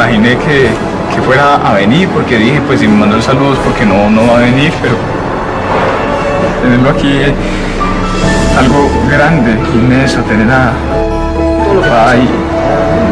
imaginé que, que fuera a venir porque dije, pues si me mandó saludos porque no, no va a venir, pero tenerlo aquí algo grande, inmenso, tener a ahí. Dirás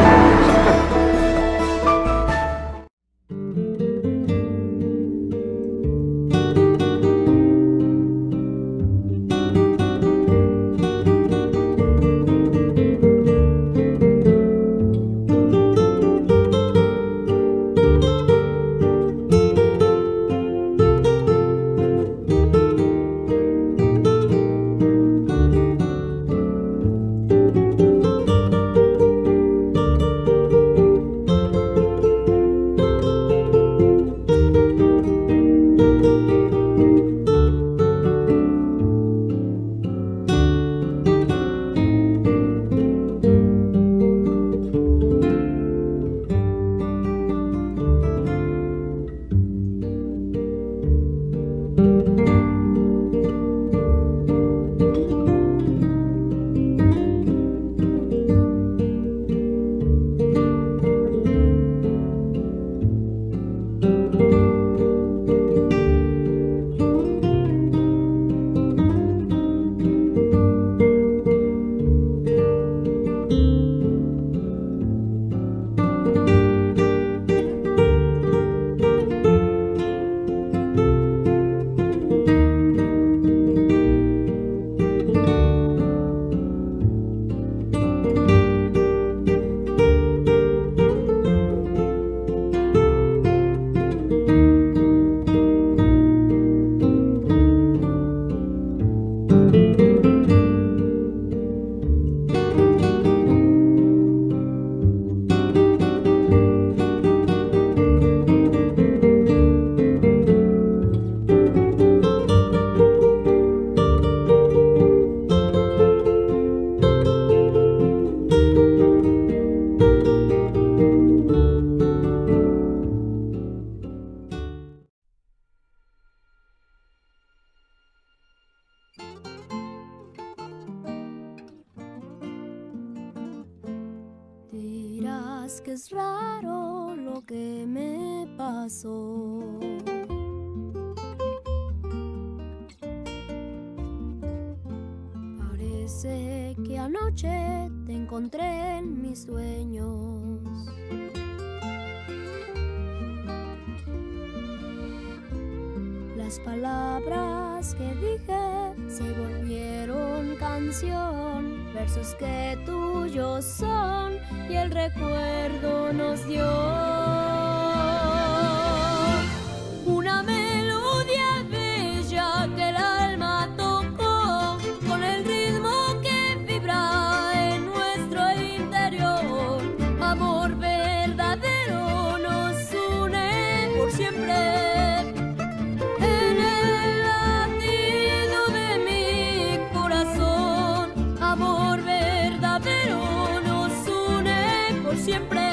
raro lo que me pasó. Parece que anoche te encontré en mis sueños. Las palabras que dije se volvieron canción, versos que tuyos son y el recuerdo nos dio una melodía bella que el alma tocó con el ritmo que vibra en nuestro interior. Amor verdadero nos une por siempre. Siempre.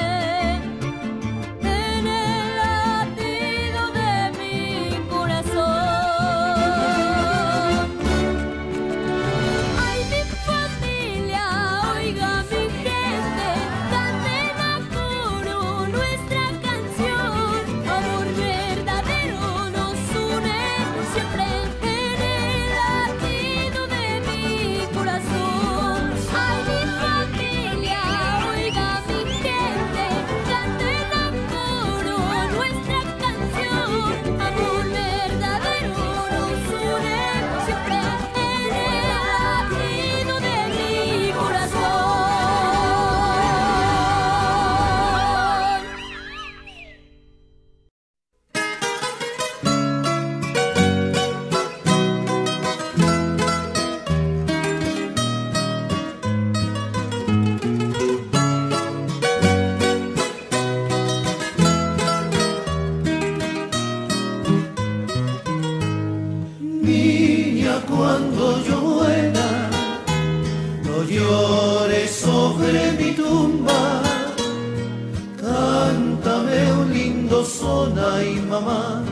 Lindo son, ay mamá,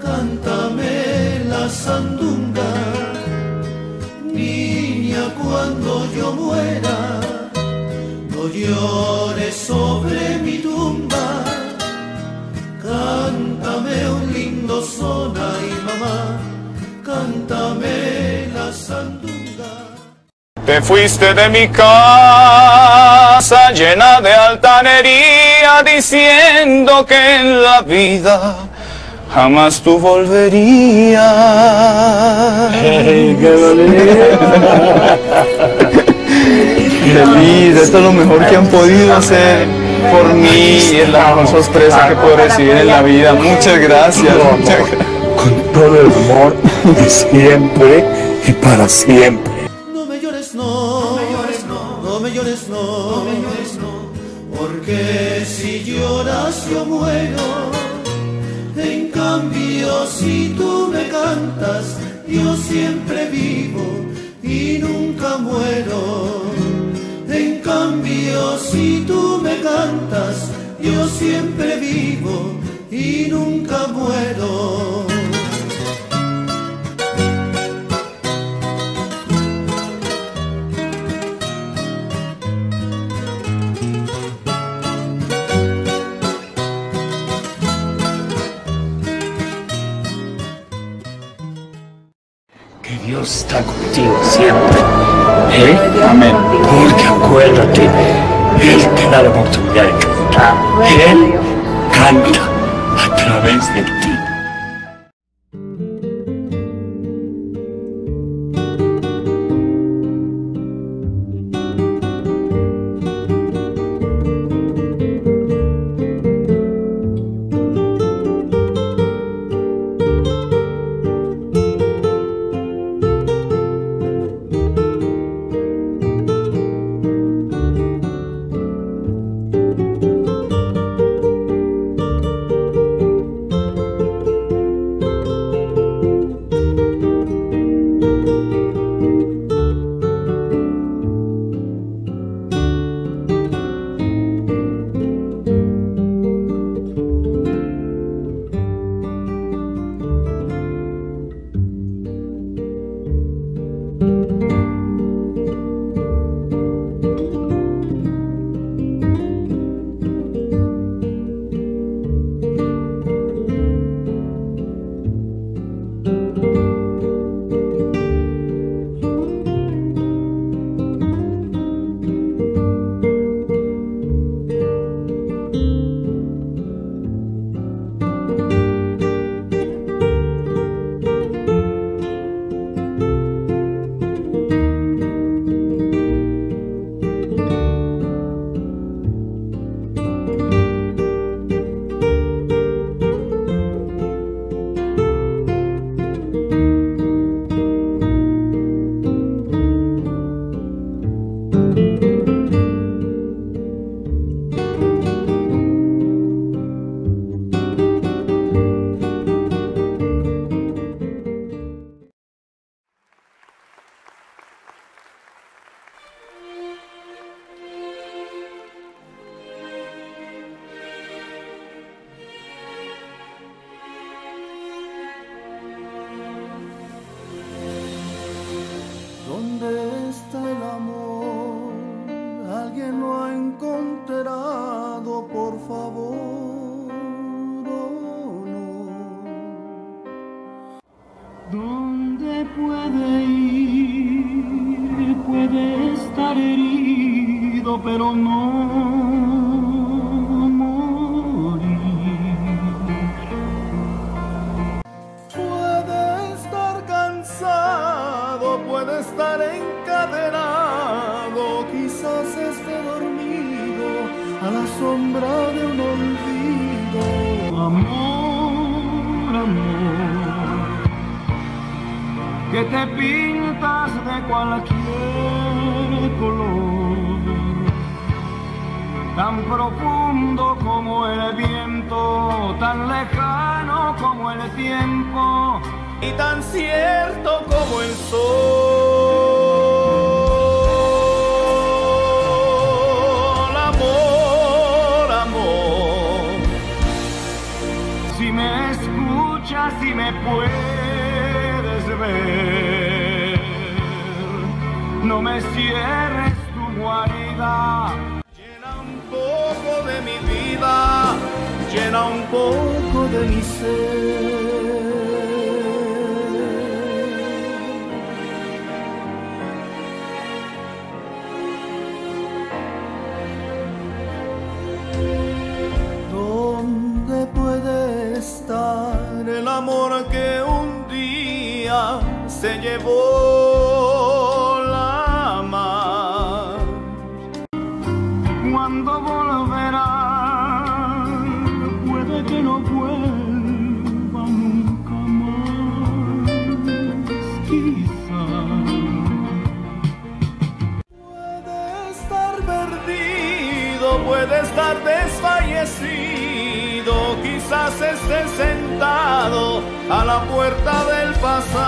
cántame la sandunga. Niña, cuando yo muera, no llores sobre mi tumba, cántame un lindo sona y mamá, cántame. Te fuiste de mi casa llena de altanería diciendo que en la vida jamás tú volverías. Feliz, esto es lo mejor que han podido hacer por mí y es la mejor sorpresa que puedo recibir en la vida. Muchas gracias. Muchas gracias. Con todo el amor de siempre y para siempre. Yo muero. En cambio, si tú me cantas, yo siempre vivo y nunca muero. En cambio, si tú me cantas, yo siempre vivo y nunca muero. Dios está contigo siempre. ¿Eh? Amén. Porque acuérdate, Él te da la oportunidad de cantar. Él canta a través de ti. Que te pintas de cualquier color. Tan profundo como el viento, tan lejano como el tiempo. Y tan cierto como el sol. Amor, amor, si me escuchas y me puedes no me cierres tu guarida. Llena un poco de mi vida, llena un poco de mi ser. Se llevó la mar? Cuando volverá, puede que no vuelva nunca más, quizás. Puede estar perdido, puede estar desfallecido, quizás esté sentado a la puerta del pasado.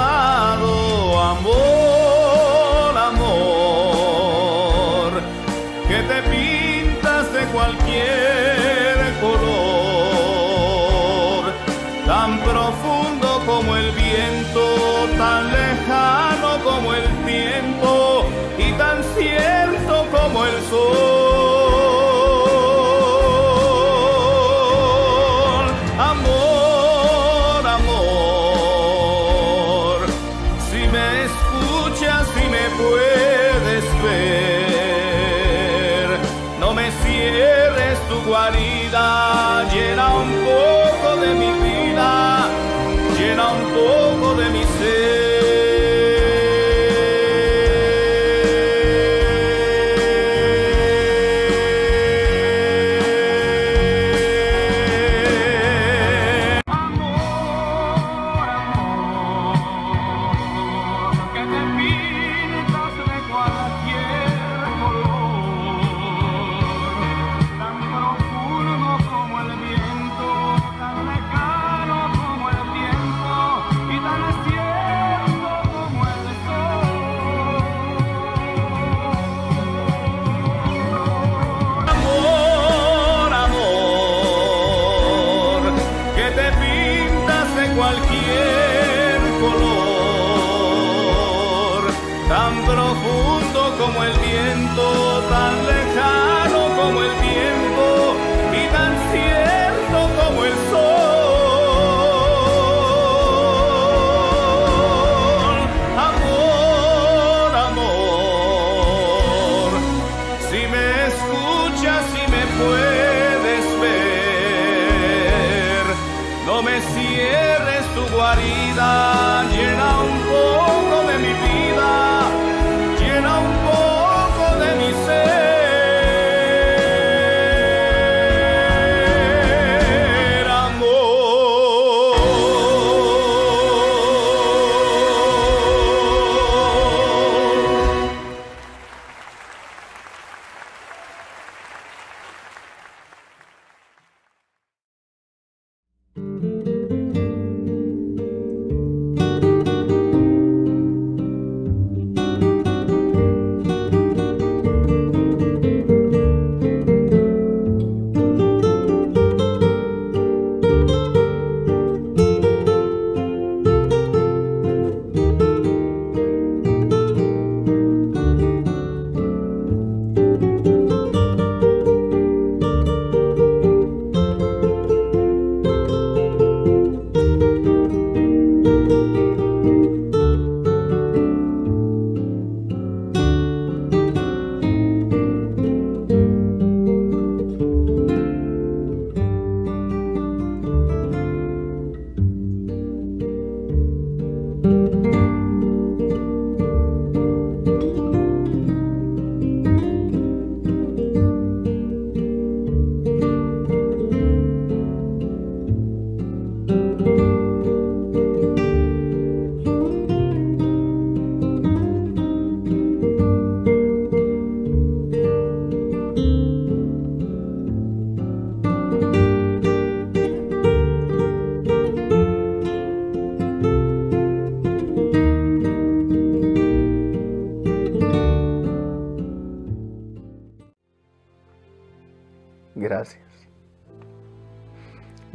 Tan profundo como el viento, tan lejano como el tiempo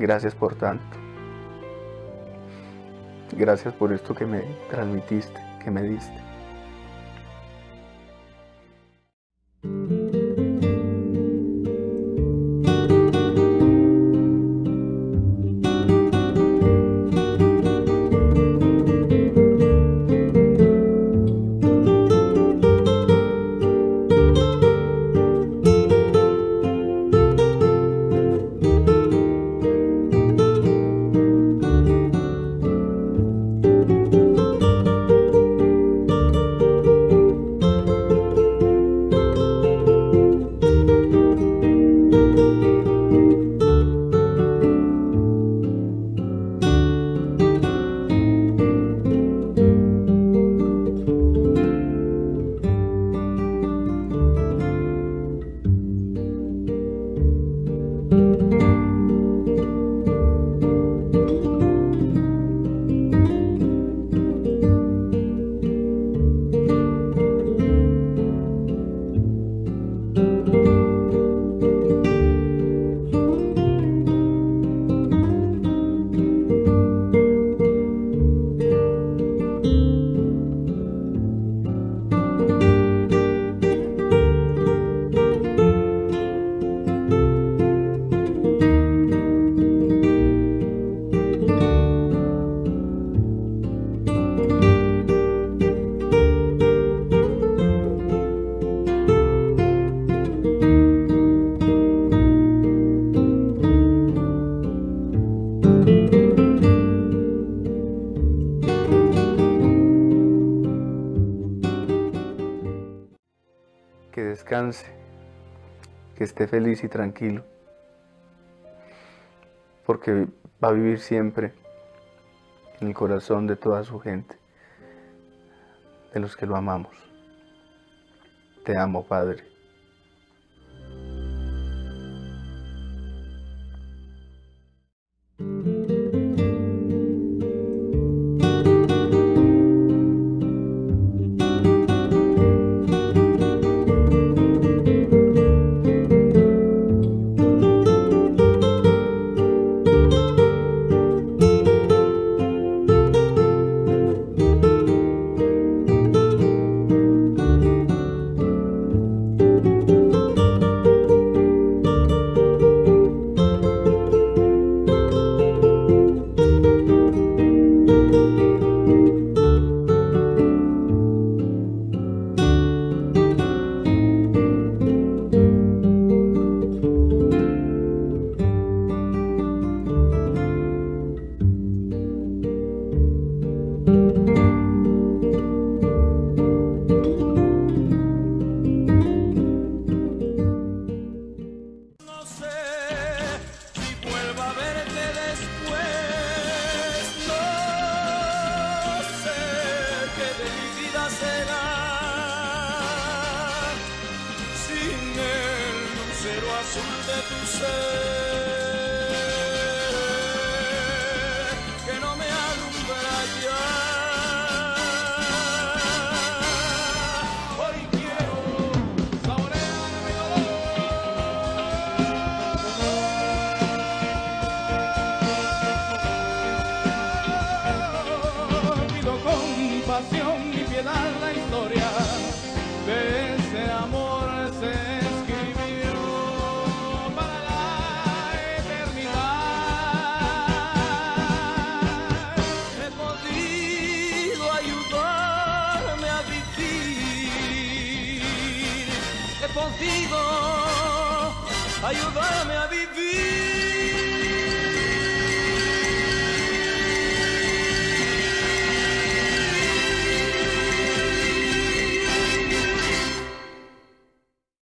Gracias por tanto. Gracias por esto que me transmitiste, que me diste. que esté feliz y tranquilo, porque va a vivir siempre en el corazón de toda su gente, de los que lo amamos. Te amo, Padre.